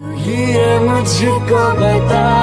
ये मुझको बता